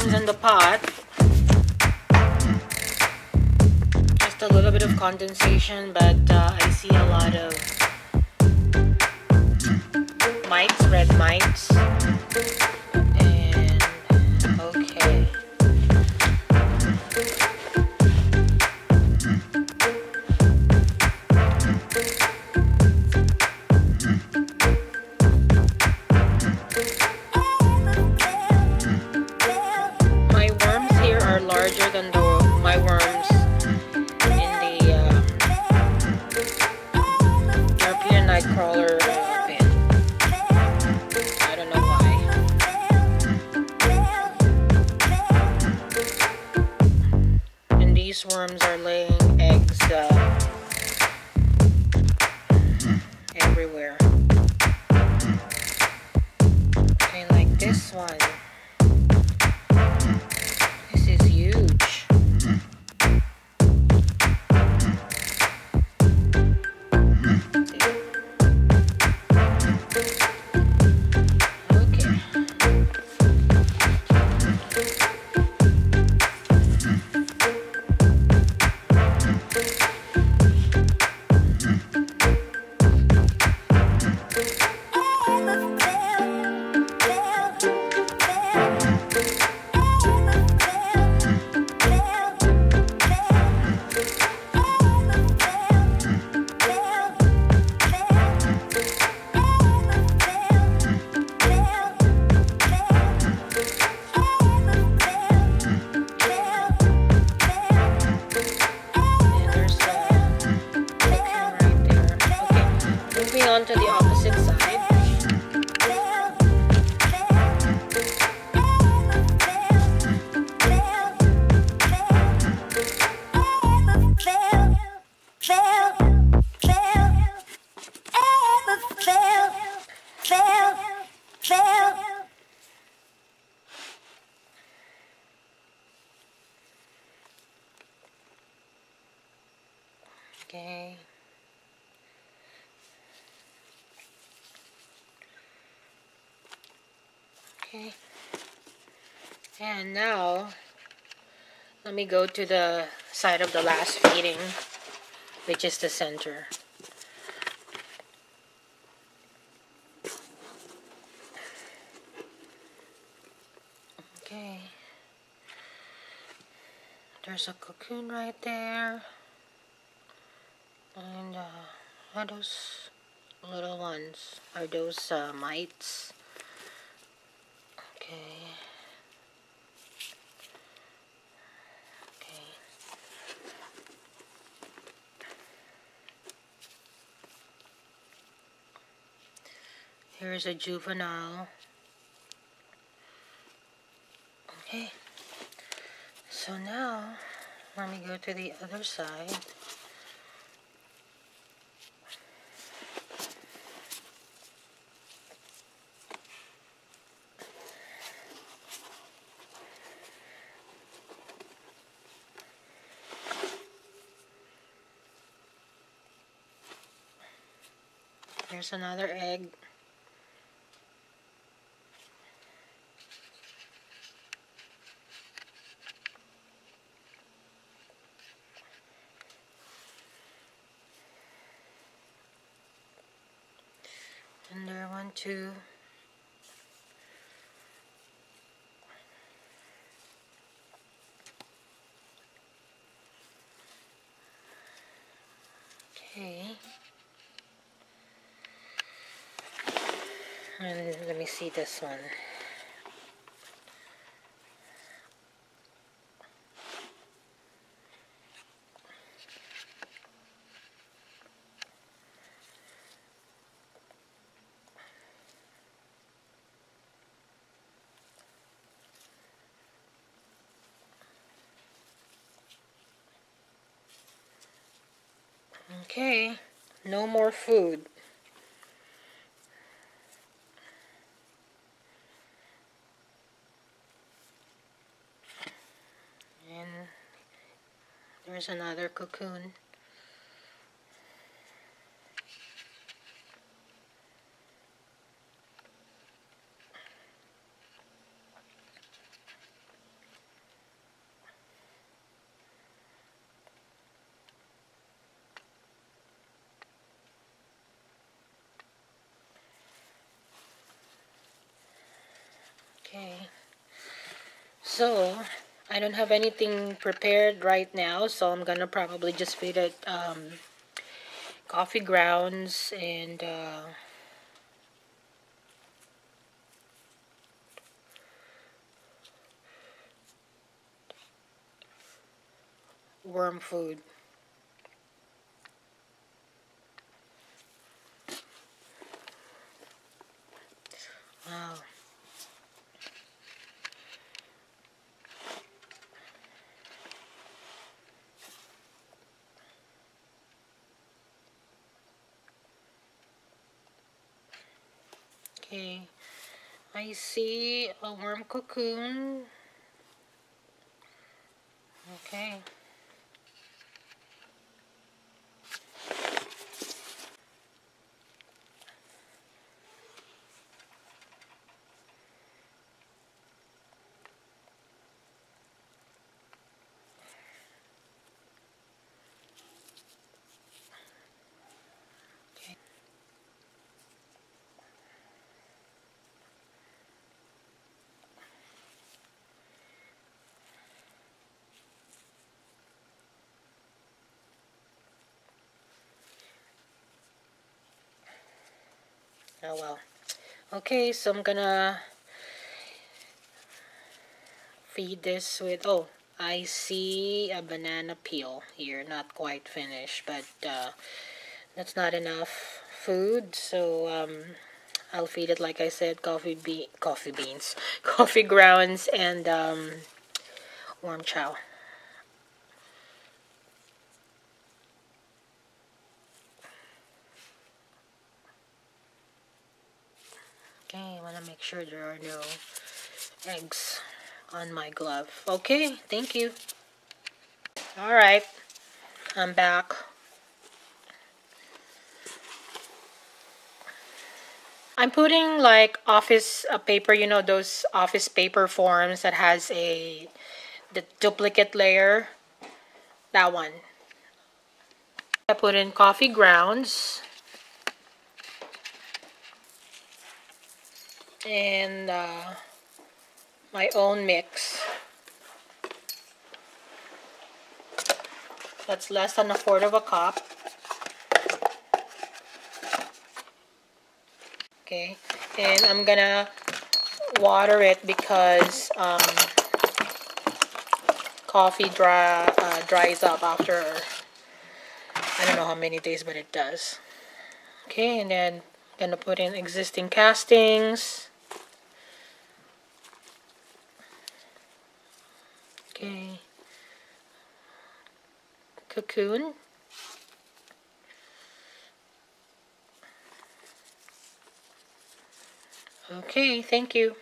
worms in the pot. Just a little bit of condensation, but uh, I see a lot of mites, red mites. Nightcrawler bin. I don't know why. And these worms are laying eggs uh, everywhere. Okay, like this one. Okay. Okay. And now, let me go to the side of the last feeding, which is the center. Okay. There's a cocoon right there. And uh, are those little ones? Are those uh, mites? Okay. Okay. Here's a juvenile. Okay. So now, let me go to the other side. Here's another egg. And there one too. Okay. And let me see this one. Okay, no more food. there's another cocoon. Okay, so I don't have anything prepared right now, so I'm gonna probably just feed it um, coffee grounds and uh, worm food. Okay, I see a worm cocoon. Okay. Oh well. Okay, so I'm gonna feed this with, oh, I see a banana peel here, not quite finished, but uh, that's not enough food, so um, I'll feed it, like I said, coffee be coffee beans, coffee grounds, and um, worm chow. Okay, I want to make sure there are no eggs on my glove. Okay, thank you. Alright, I'm back. I'm putting like office uh, paper, you know, those office paper forms that has a the duplicate layer. That one. I put in coffee grounds. And uh, my own mix. That's less than a fourth of a cup. Okay, and I'm gonna water it because um, coffee dry, uh, dries up after I don't know how many days, but it does. Okay, and then I'm gonna put in existing castings. Okay. Cocoon. Okay, thank you.